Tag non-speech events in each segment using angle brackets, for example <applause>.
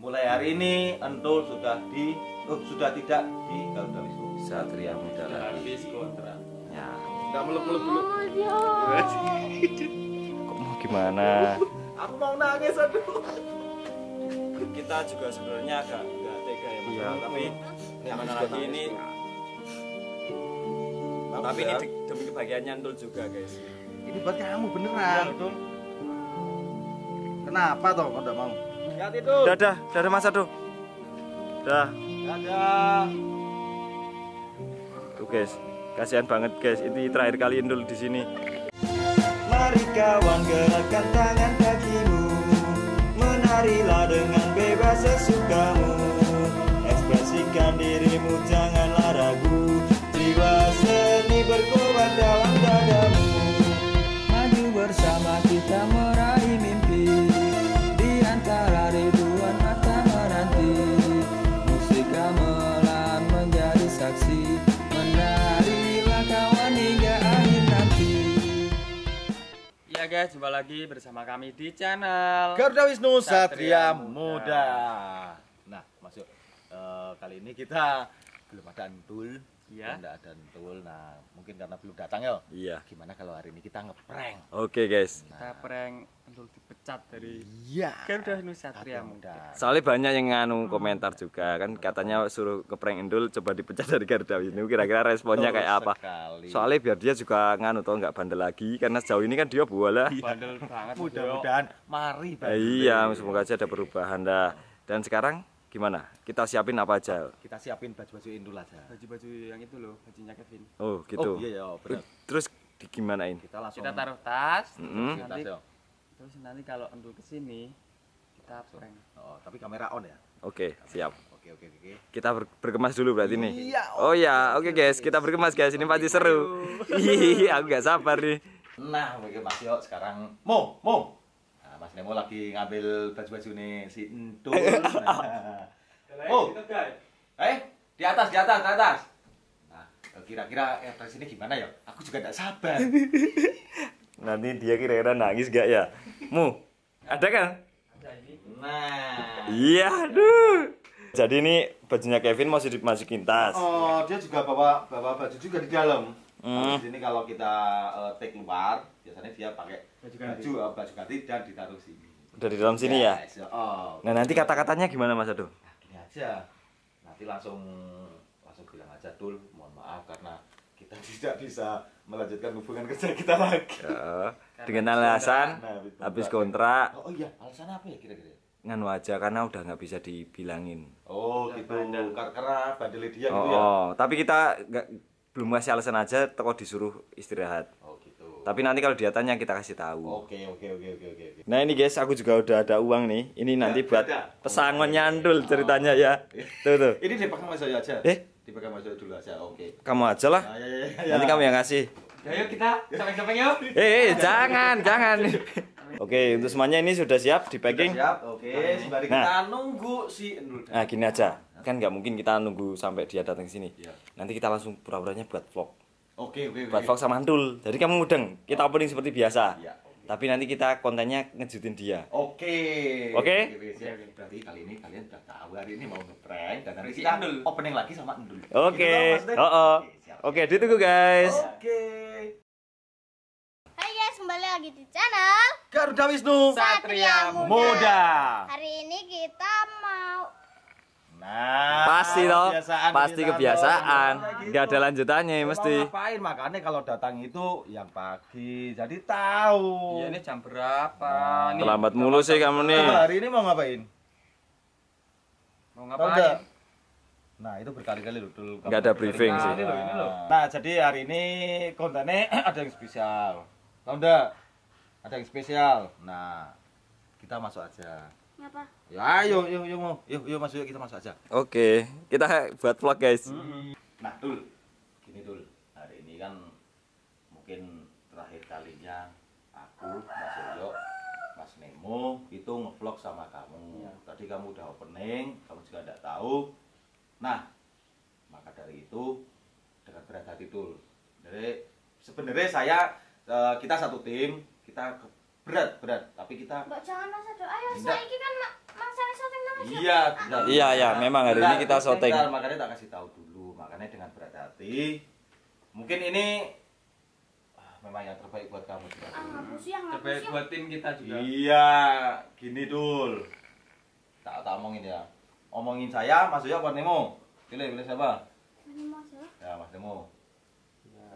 mulai hari ini Entul sudah di oh, sudah tidak di Garuda Wisnu. Satria Muda lagi. habis kontrak Ya. Enggak meluk-meluk dulu. Kok mau gimana? Aku mau nangis aduh. kita juga sebenarnya agak nggak tega ya mas Iya. tapi gimana lagi ini tapi ini de- demi kebahagiaannya Ntul juga guys ini buat kamu beneran. Betul. Kenapa toh kau enggak mau? Dadah, dadah Mas Ado. Dah. Dadah. Tuh guys, kasihan banget guys. Ini terakhir kali Indul di sini. Mari kawan gerakkan tangan kakimu Menarilah dengan bebas sesukamu Ekspresikan dirimu janganlah guys jumpa lagi bersama kami di channel Garuda Wisnu Satria Satria Muda. Nah, masuk eh, kali ini kita belum ada Entul. Iya. Tidak ada Entul. Nah, mungkin karena belum datang ya. Iya. Gimana kalau hari ini kita ngeprank? Oke guys. kita prank Ntul dipecat dari Iya. Garuda Nusatria Muda Soalnya banyak yang nganu komentar juga kan katanya suruh ke prank Indul coba dipecat dari Garuda Wisnu. Kira-kira responnya Betul kayak apa? sekali. Soalnya biar dia juga nganu toh nggak bandel lagi karena sejauh ini kan dia bola. bandel banget Mudah-mudahan mari iya, semoga aja ada perubahan dah. Dan sekarang gimana? Kita siapin apa aja? kita siapin baju-baju Indul aja. baju-baju yang itu loh bajunya Kevin Oh, gitu. Oh, iya ya, benar. Terus di gimanain? Kita langsung kita taruh tas Mm-mm. terus nanti Tas, terus nanti kalau Ntul ke sini kita prank Oh, tapi kamera on ya. Oke, siap. Oke, oke, oke. Kita ber- berkemas dulu berarti nih. Iya, Oh ya, oke guys, kita berkemas guys. Ini pasti seru. <laughs> Iya, aku gak sabar nih. Nah, bagi Mas Yo sekarang Mo, Mo. Mas Nemo lagi ngambil baju-baju nih si Entul. <laughs> Nah. Oh, eh, di atas, di atas, di atas. Nah, kira-kira eh, dari sini gimana ya? Aku juga tidak sabar. <laughs> Nanti dia kira-kira nangis gak ya? Mu, ada kan? Nah. Iya, aduh. Jadi ini bajunya Kevin masih dimasukin tas. Oh, dia juga bawa bawa baju juga di dalam. Hmm. Di sini kalau kita eh, take keluar, biasanya dia pakai Baju ganti. baju, ganti dan ditaruh sini. Udah di dalam sini ya? Yes, Oh. Nah, nanti kata-katanya gimana Mas Ado? Nah, gini aja. Nanti langsung langsung bilang aja dul, mohon maaf karena kita <laughs> tidak bisa melanjutkan hubungan kerja kita lagi. Ya, dengan alasan Nah, habis kontrak Oh, oh iya, alasan apa ya kira-kira? nganu aja karena udah nggak bisa dibilangin. Oh, gitu. bandel. Kar- Karena bandel dia Oh, gitu ya. oh, tapi kita nggak belum kasih alasan aja, toko disuruh istirahat. Oh. Tapi nanti kalau dia tanya kita kasih tahu. Oke, oke, oke, oke, oke. Nah ini guys, aku juga udah ada uang nih. Ini nanti buat pesangon nyandul ceritanya ya. Tuh tuh. Ini dipegang Mas Yoyo aja. Eh? Dipegang Mas Yoyo dulu aja. Oke. Kamu aja lah. Nah, ya, ya, ya. Nanti kamu yang ngasih. Ya yuk kita sampai-sampai yuk. Eh, eh, jangan, jangan. Oke, untuk semuanya ini sudah siap di packing. Siap. Oke, sembari Nah. kita nunggu si Endul. Nah, gini aja. Kan nggak mungkin kita nunggu sampai dia datang ke sini. Iya. Nanti kita langsung pura-puranya buat vlog. Oke, oke, oke. Buat vlog sama Antul. Jadi kamu mudeng. Kita opening seperti biasa. Iya. Tapi nanti kita kontennya ngejutin dia. Oke. Oke? Berarti kali ini kalian udah tahu hari ini mau ngeprank dan Si kita Endul. opening lagi sama Endul. Oke. Gitu Mas Den? Oh, oh. Oke. Oke, ditunggu guys. Oke. Hai guys, kembali lagi di channel Garuda Wisnu Satria Muda. Muda. Hari ini kita mau Nah, Pasti toh. kebiasaan Pasti kebiasaan. Nggak ada lanjutannya Mau mesti. ngapain makanya kalau datang itu yang pagi jadi tahu Iya ini jam berapa? Nih, Terlambat mulu sih kamu nih. Nah, hari ini mau ngapain Mau ngapain? nah itu berkali-kali loh dulu Nggak ada briefing sih. Ini loh, ini loh. nah jadi hari ini kontennya <clears throat> ada yang spesial tahu enggak ada yang spesial nah kita masuk aja ngapa? ya ayo yuk yuk mau yuk yuk masuk yuk kita masuk aja Oke, kita buat vlog guys. Nah, Dul. Gini, Dul. Hari ini kan mungkin terakhir kalinya aku, Mas Yoyo, Mas Nemo itu ngevlog sama kamu. Tadi kamu udah opening, kamu juga tidak tahu. Nah, maka dari itu dengan berat hati, Dul. Jadi sebenarnya saya eh, kita satu tim, kita berat berat, tapi kita Mbak jangan mas aduh ayo ini kan mak mang saya satu nang Iya. Iya, iya, memang hari ini kita syuting. makanya tak kasih tahu dulu, makanya dengan berhati-hati. Mungkin ini ah, memang yang terbaik buat kamu juga. Ah, ngapus Terbaik buat tim kita juga. Iya, gini dul. Tak tak omongin ya. Omongin saya, Mas Yoyo apa Nemo? Pilih, pilih siapa? Ya. Ya, Mas Nemo. Ya,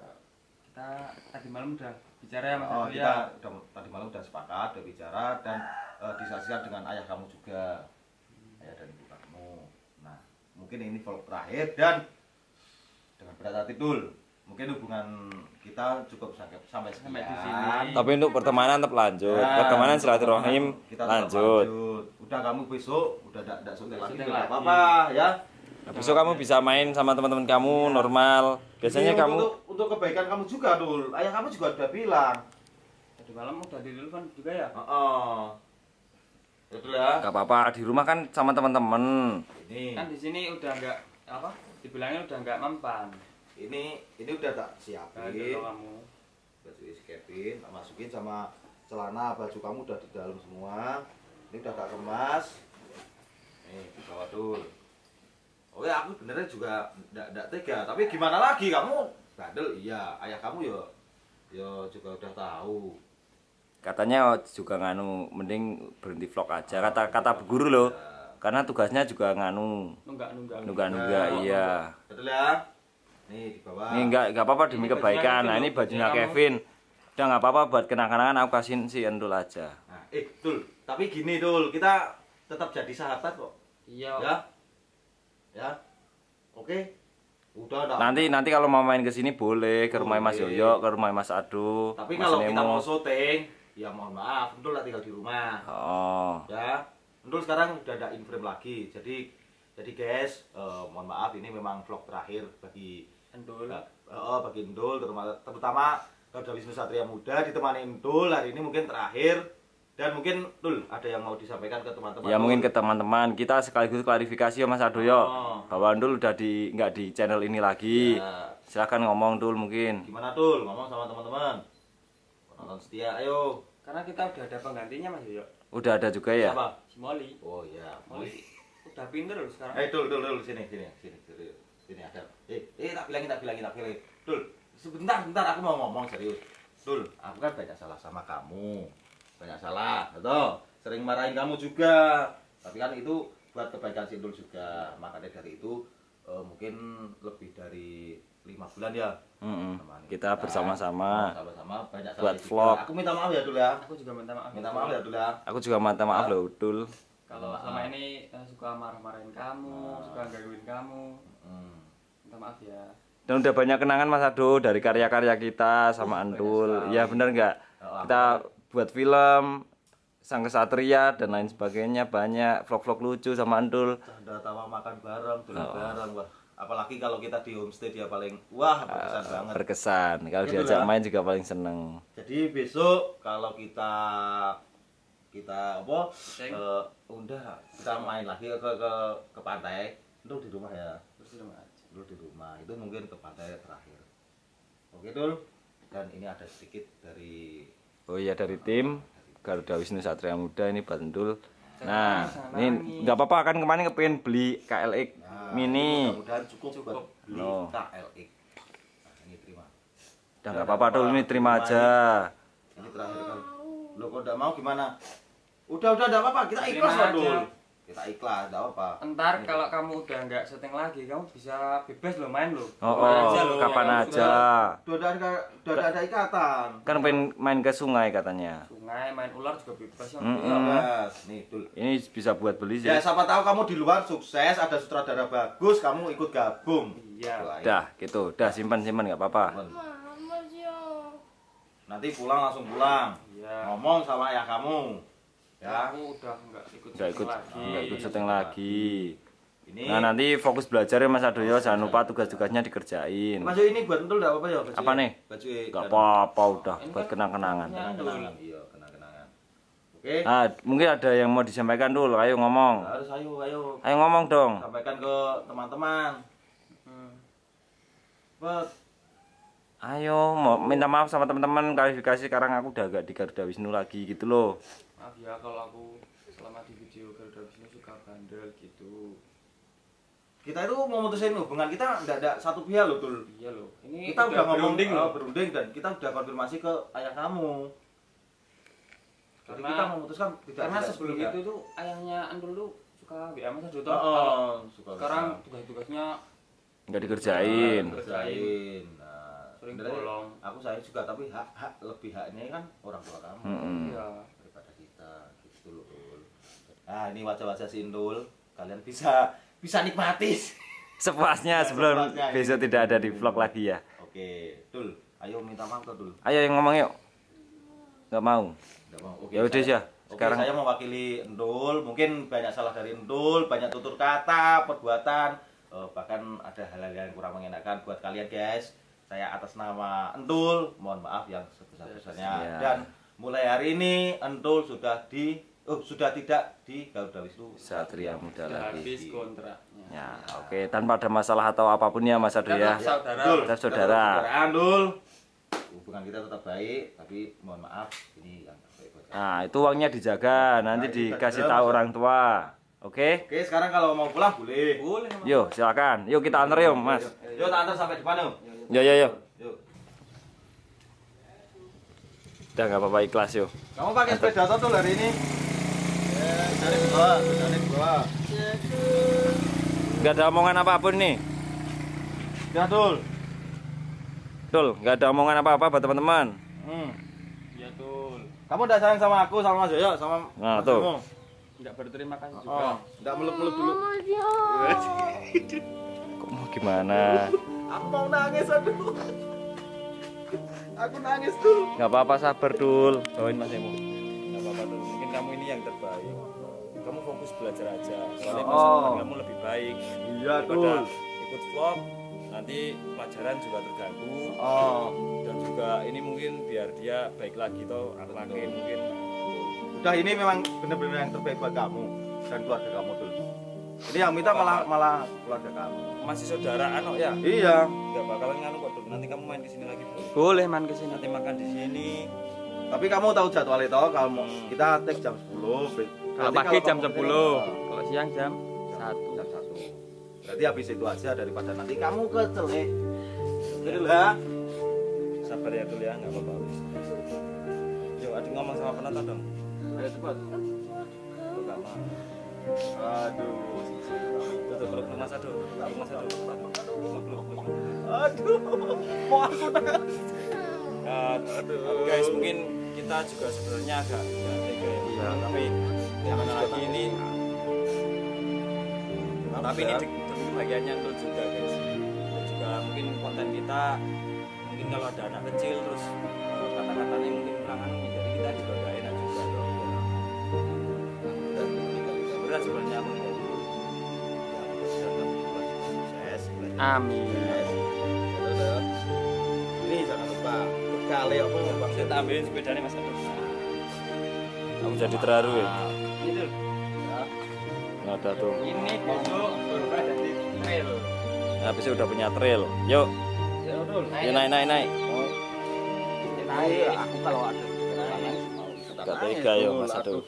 kita tadi malam udah bicara ya Mas Oh, kita ya. udah, tadi malam udah sepakat, udah bicara dan eh, disaksikan dengan ayah kamu juga. Ayah dan ibu kamu. Nah, mungkin ini vlog terakhir dan dengan berat hati dul. Mungkin hubungan kita cukup sampai sampai Sampai di sini. Tapi untuk pertemanan tetap lanjut. Ya, Pertemanan silaturahim kita tetap lanjut. Udah kamu besok udah tidak tidak syuting lagi lagi. apa-apa ya. Nah, besok kamu bisa main sama teman-teman kamu normal. Biasanya Ini kamu untuk, untuk kebaikan kamu juga dul. Ayah kamu juga udah bilang. Tadi malam udah ditelepon juga ya. Heeh. Betul ya. nggak apa-apa di rumah kan sama teman-teman. Ini Kan di sini udah enggak apa? Dibilangnya udah enggak mempan. ini ini udah tak Nah, siapin. itu kamu. baju Kevin tak masukin sama celana baju kamu udah di dalam semua ini udah tak kemas nih bawa dulu oh ya aku benernya juga ndak ndak tega tapi gimana lagi kamu bandel iya ayah kamu yo yo juga udah tahu Katanya juga nganu mending berhenti vlog aja. Kata kata bu guru loh. Karena tugasnya juga nganu Nunggak-nunggak. nunggak-nunggak iya. betul ya nih di bawah Ini enggak enggak apa-apa demi kebaikan. Nah, ini bajunya. Kevin. Udah nggak apa-apa buat kenang-kenangan aku kasihin si Endul aja. nah, eh dul tapi gini dul kita tetap jadi sahabat kok Iya. ya ya oke udah udah Nanti nanti kalau mau main ke sini boleh ke rumah Mas. Yoyo, ke rumah Mas Ado, Tapi Mas kalau kita Nemo. mau syuting, ya mohon maaf, Endul lah tinggal di rumah. Oh. Ya, Endul sekarang udah ada in frame lagi. Jadi jadi guys, eh, mohon maaf ini memang vlog terakhir bagi Endul. eh, eh, bagi Endul terutama, terutama Garuda Wisnu Satria Muda ditemani Endul hari ini mungkin terakhir dan mungkin Dul ada yang mau disampaikan ke teman-teman. Ya Dul? mungkin ke teman-teman kita sekaligus klarifikasi ya Mas Ado yo. Oh. Bahwa Endul udah di nggak di channel ini lagi. Ya, Silakan ngomong Dul mungkin. gimana Dul? Ngomong sama teman-teman. Penonton setia, ayo. Karena kita udah ada penggantinya Mas Yoyo. Udah ada juga ya? Apa? Si Molly. Oh iya, Molly udah pinter loh sekarang. Eh, dul, dul, dul, sini, sini, sini, sini, sini ada. Eh, eh, tak bilangin, tak bilangin, tak bilangin. Dul, sebentar, sebentar, aku mau ngomong serius. Dul, aku kan banyak salah sama kamu, banyak salah, betul. Sering marahin kamu juga, tapi kan itu buat kebaikan si Dul juga. Makanya dari itu eh, mungkin lebih dari lima bulan ya. Mm-mm. Temani Kita bersama-sama. Sama-sama banyak Buat salah juga. vlog. Aku minta maaf ya Dul ya. Aku juga minta maaf. Minta maaf ya Dul ya. Aku juga minta maaf loh Dul. Kalau selama ini eh, suka marah-marahin kamu, Ah. suka gangguin kamu, Hmm. minta maaf ya. Dan udah banyak kenangan Mas Ado dari karya-karya kita sama Oh, Endul. sekali. Ya bener nggak? Oh, Kita buat film Sang Kesatria dan lain sebagainya banyak vlog-vlog lucu sama Endul. Canda tawa makan bareng, dolan Oh. bareng, wah. Apalagi kalau kita di homestay dia paling wah berkesan banget. Berkesan. Kalau Iya, diajak main juga paling seneng. Jadi besok kalau kita kita apa Syuting. eh, undang kita main lagi ke ke ke pantai itu di rumah ya Terus di rumah aja. dulu di rumah itu mungkin ke pantai terakhir oke dul dan ini ada sedikit dari Oh iya dari tim Garuda Wisnu Satria Muda ini buat Endul. Nah, ini nggak apa-apa kan kemarin kepengen beli KLX nah, mini. mudah-mudahan cukup, Cukup. beli Oh. KLX nah, ini terima Udah nggak apa-apa dulu ini terima aja. ini terakhir kali lo kok udah mau gimana udah udah udah apa-apa kita ikhlas kok aja. Kita ikhlas enggak apa Ntar kalau kamu udah nggak syuting lagi, kamu bisa bebas loh main loh. Oh, Kapan oh aja loh, kapan kamu aja. udah ada udah ada, ada ikatan Kan pengen main ke sungai katanya. Sungai main ular juga bebas ya. Mm-mm. Bebas. nih dul Ini bisa buat beli sih. ya siapa tahu kamu di luar sukses ada sutradara bagus kamu ikut gabung Iya. Udah gitu, udah simpan-simpan nggak apa-apa. Nanti pulang langsung pulang Iya. ngomong sama ayah kamu ya Aku udah nggak ikut Nggak ikut lagi. nggak ikut syuting lagi. ini Nah nanti fokus belajar ya Mas Adoyo, jangan lupa tugas-tugasnya dikerjain. Mas ini buat entul enggak apa-apa ya baju Apa nih? baju Gak apa-apa udah Ini buat kan kenang-kenangan. kenang-kenangan iya kenang-kenangan oke Nah, mungkin ada yang mau disampaikan dulu, ayo ngomong. harus ayo ayo Ayo ngomong dong. sampaikan ke teman-teman Hmm. Ayo, mau minta maaf sama teman-teman klarifikasi sekarang aku udah agak di Garuda Wisnu lagi gitu loh. Maaf ya kalau aku selama di video Garuda Wisnu suka bandel gitu. Kita itu mau mutusin hubungan kita nggak ada satu pihak loh Dul. Iya loh. Ini Kita udah, ngomong berunding loh. berunding dan kita udah konfirmasi ke ayah kamu. Jadi Karena- kita memutuskan tidak Karena tidak sebelum sepihak. itu tuh ayahnya Andul tuh suka WA Mas Ado Oh, suka sekarang tugas-tugasnya nggak dikerjain kerjain. Nah, Sering bolong. Aku sayang juga tapi hak hak lebih haknya kan orang tua kamu Mm-mm. Iya. Daripada kita gitu loh. Dul. Nah, ini wajah-wajah si Indul. Kalian bisa bisa nikmati. sepuasnya Ya, sebelum sepuasnya. besok tidak ada di vlog lagi ya Oke, Dul. Ayo minta maaf ke Dul. ayo yang ngomong yuk nggak mau Nggak mau. Oke, Ya udah. Oke, Sekarang- saya mewakili Endul. Mungkin banyak salah dari Endul, banyak tutur kata, perbuatan, eh, bahkan ada hal-hal yang kurang mengenakan buat kalian guys. Saya atas nama Endul, mohon maaf yang sebesar-besarnya. Iya. Dan mulai hari ini Endul sudah di oh sudah tidak di Garuda Wisnu Satria Muda Sudah lagi habis kontraknya. ya oke tanpa ada masalah atau apa pun ya Mas Ado ya saudara. Tetap saudara. Saudaraan, Dul. Hubungan kita tetap baik, tapi mohon maaf ini yang terbaik buat nah itu uangnya dijaga nanti Nah, dikasih tahu orang tua oke Oke, sekarang kalau mau pulang boleh. Boleh Mas. yuk silakan yuk kita antar yuk Mas Yuk, tak antar sampai depan yuk. yo yo yo Yuk. udah nggak apa-apa ikhlas yuk Kamu pakai sepeda tuh hari ini? Dari di bawah, dari di bawah. nggak ada omongan apa pun nih Ya, Dul. Betul, nggak ada omongan apa-apa buat teman-teman. Hmm. Iya Dul. Kamu udah sayang sama aku, sama Mas Yoyo, sama Nah, Mas tuh. Enggak berterima kasih Oh, juga. enggak meluk-meluk dulu. Kok mau gimana? Aku mau nangis, aduh. Aku nangis, Dul. Nggak apa-apa sabar dul. Bawain mas Emo. Nggak apa-apa dul. Mungkin kamu ini yang terbaik. Fokus belajar aja. Soalnya masa Oh. depan kamu lebih baik. Iya, Daripada Dul. ikut vlog, nanti pelajaran juga terganggu. Oh, Dan juga ini mungkin biar dia baik lagi toh akhlaknya mungkin. udah ini memang benar-benar yang terbaik buat kamu dan keluarga kamu, Dul. Ini yang minta malah malah keluarga kamu. Masih saudaraan kok ya. Iya. Nggak bakalan nganu kok dul. Nanti kamu main ke sini lagi. Dul. Boleh man ke sini. Nanti makan di sini. Tapi kamu tahu jadwal itu kalau mau kita take jam 10. Be- Kalau Nanti pagi jam kamu 10, ke sini, kalau siang jam 1. Jam 1. Berarti habis itu aja daripada nanti kamu kecelek. Betul ya? Sabar ya dul ya, nggak apa-apa. wis. Yuk, adik ngomong sama penonton dong. Ayo cepat. Pertama. Aduh. Tuh, tuh, peluk Mas Ado. Peluk Mas Ado. Peluk, peluk, peluk. Aduh. Mau aku nangis. Uh, guys mungkin kita juga sebenarnya agak agak tega ya, tapi yang lagi ini. tapi ini demi kebahagiaannya Nul juga guys. Dan juga mungkin konten kita mungkin kalau ada anak kecil terus uh, kata-katanya mungkin kurang anu jadi kita juga gak enak juga dong berat sebenarnya aku. Amin. Ini jangan lupa bekali apa Bang? saya tak ambilin sepedanya mas kamu jadi terharu ya Ini Dul. nggak ada tuh Ini besok berubah jadi trail. habisnya udah punya trail yuk Ya Dul. yuk naik naik naik Iya, aku kalau ada Gak tega ya Mas Ado.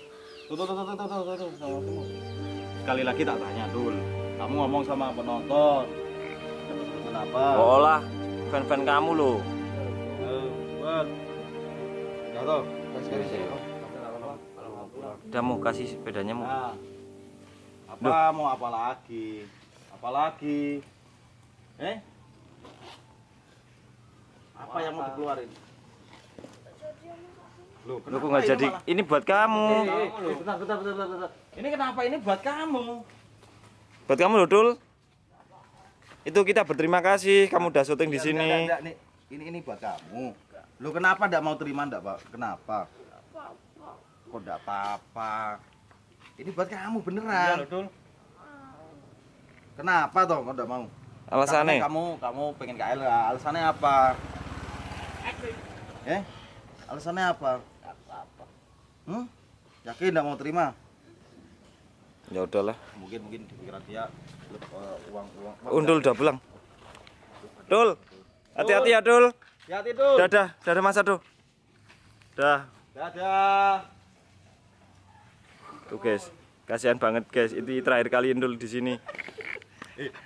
Tuh, tuh, tuh, tuh, tuh, tuh, tuh. Sekali lagi tak tanya dul, kamu ngomong sama penonton. Kenapa? Oh lah, fan-fan kamu loh. Eh, buat. Ya toh, Udah mau kasih sepedanya mau. Nah, apa mau apa lagi? Apa lagi? Eh? Apa yang mau dikeluarin? Loh, Lu kok nggak jadi? Ini buat kamu. Eh, eh, bentar, bentar, bentar, bentar, bentar. Ini kenapa ini buat kamu? Buat kamu loh, Dul. Itu kita berterima kasih kamu udah syuting di sini. enggak, enggak, nih. Ini ini buat kamu. Lu kenapa enggak mau terima enggak, Pak? Kenapa? Kok enggak apa-apa? Ini buat kamu beneran. Dul. Kenapa toh kok enggak mau? Alasannya? Kamu kamu pengen KL. Alasannya apa? Eh? Alasannya apa? Hmm? Yakin enggak mau terima? Ya udahlah. Mungkin mungkin di pikiran dia eh, uang uang. Undul udah pulang. Dul. Hati-hati ya, Dul. Hati tuh. Dadah, dadah Mas Ado. Dah. Dadah. Tuh guys. Kasihan banget guys, itu terakhir kali Indul di sini.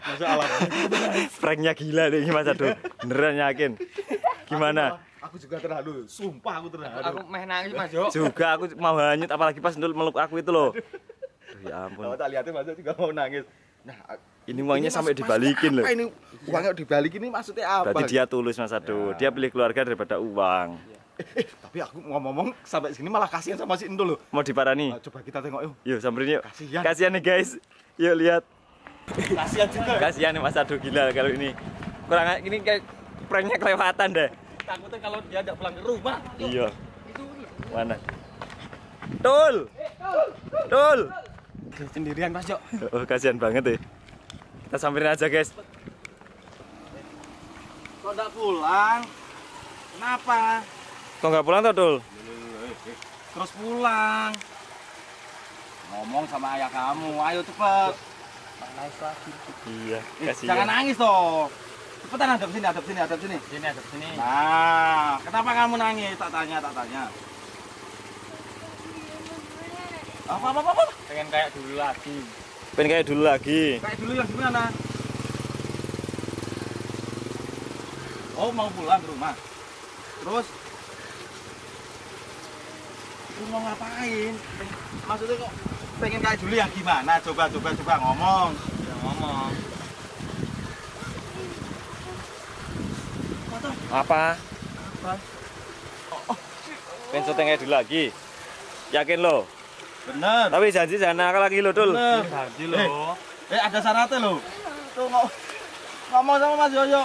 Masa alam. <laughs> Pranknya gila deh Mas Ado. Beneran yakin. Gimana? Aku juga terharu. Sumpah aku Aku terharu. meh nangis Mas Yo. Juga aku mau hanyut apalagi pas Indul meluk aku itu loh. Aduh, ya ampun. Kalau tak lihatin Mas juga mau nangis. Nah, Ini uangnya ini sampai dibalikin loh. Ini uangnya dibalikin ini maksudnya apa? Berarti dia tulus Mas Ado. Dia pilih keluarga daripada uang. Eh, tapi aku ngomong-ngomong sampai sini malah kasihan sama si Indul loh. Mau diparani? Nah, coba kita tengok yuk. Yuk samperin yuk. Kasihan. Kasihan nih guys. Yuk lihat. Kasihan juga. Kasihan nih Mas Ado gila kalau ini. Kurang ini kayak pranknya kelewatan deh. Takutnya kalau dia tidak pulang ke rumah. Iya. Mana? Tul. Tul. Sendirian Mas Yo. Oh, kasihan banget deh. Kita samperin aja guys. Kok enggak pulang? Kenapa? Kok nggak pulang tuh Tul? Terus pulang. Ngomong sama ayah kamu, ayo cepet. Iya, Eh, kasihan. jangan nangis toh. Cepetan hadap sini, hadap sini, hadap sini. Sini ada sini. Nah, kenapa kamu nangis? Tak tanya, tak tanya. Apa, apa, apa, apa? Pengen kayak dulu lagi. Pengen kayak dulu lagi. Kayak dulu yang gimana? Oh, mau pulang ke rumah. Terus? Lu mau ngapain? Maksudnya kok pengen kayak dulu yang gimana? Coba, coba, coba ngomong. Ya ngomong. Apa? Pengen syuting kayak dulu lagi. Yakin lo? Bener. Tapi janji jangan nakal lagi lo Tul. Bener. Janji loh. Eh, ada syaratnya loh. Tuh ngomong, ngomong sama Mas Yoyo.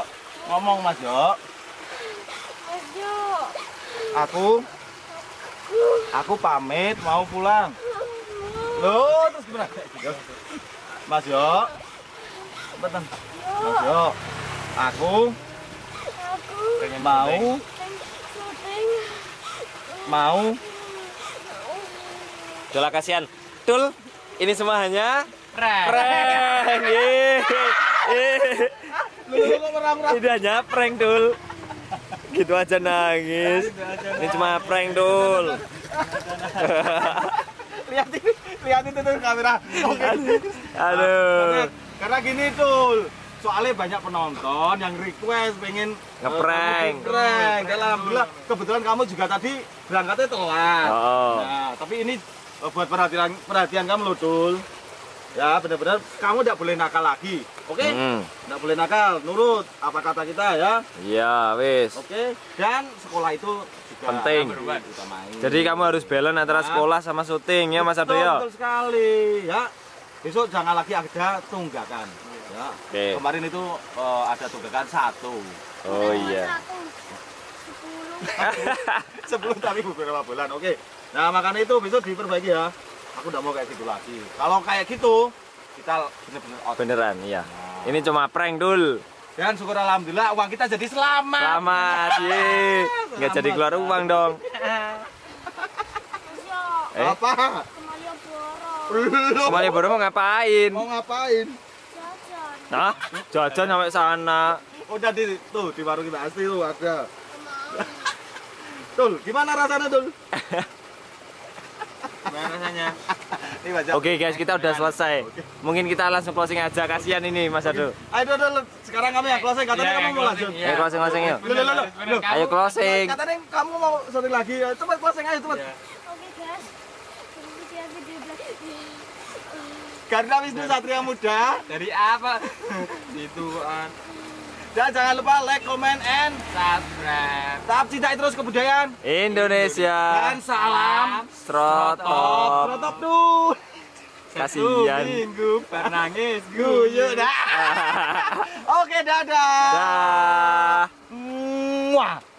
Ngomong Mas Yo. Mas Jo. Aku Aku pamit mau pulang. Loh, terus gimana? Mas Yo. Cepetan. Mas Yo. Aku Aku Pengen mau mau Udah kasihan. Tul, ini semua hanya Prank. prank. Ini hanya prank Dul. Gitu aja nangis. Ini cuma prank Dul. <laughs> Lihat ini, lihat itu tuh kamera. Oke. Aduh. Karena gini tuh, soalnya banyak penonton yang request pengen eh, Ngeprank. Dan alhamdulillah kebetulan kamu juga tadi berangkatnya telat. Oh. Nah, tapi ini eh, buat perhatian perhatian kamu loh, Dul. Ya, benar-benar kamu tidak boleh nakal lagi. Oke? Hmm. Tidak boleh nakal, nurut apa kata kita ya. Iya, wis. Oke? Dan sekolah itu juga Penting. Jadi kamu harus balance antara sekolah sama syuting ya Mas Ado betul, ya. betul sekali ya. Besok jangan lagi ada tunggakan. Ya. Oke. Kemarin itu eh, ada tunggakan satu. Oh iya. Sepuluh. <laughs> Tapi beberapa bulan. Oke. Nah makanya itu besok diperbaiki ya. Aku udah mau kayak gitu lagi. Kalau kayak gitu kita bener-bener out. Beneran, iya. Ini cuma prank Dul. Dan syukur alhamdulillah uang kita jadi selamat. Selamat, <laughs> ye. Nggak jadi keluar uang dong. Jo. Eh, Apa? Kembali baru mau ngapain? Mau ngapain? Jajan. Hah? Jajan sampai sana. Udah di tuh di warung kita asli tuh ada. Tul, <laughs> gimana rasanya Tul? <laughs> Gimana rasanya? Oke guys, kita udah selesai. Mungkin kita langsung closing aja. Kasihan ini Mas Ado. Ayo Dul, Dul, sekarang kami yang closing. Katanya Iya, kamu mau closing, lanjut. Ayo closing closing yuk. Loh, loh, loh, loh. Ayo closing. Katanya kamu mau syuting lagi. Cepat closing ayo cepat. Iya. Oke guys. Video video belakang. Karena Wisnu Satria Muda. Dari apa? <laughs> Itu an Dan jangan lupa like, comment, and subscribe. tetap cintai terus kebudayaan. Indonesia. Dan salam Strotop. Protop dulu. Kasihan. Minggu Bernangis guyuk dah. <laughs> Oke, dadah. Dah. Muah.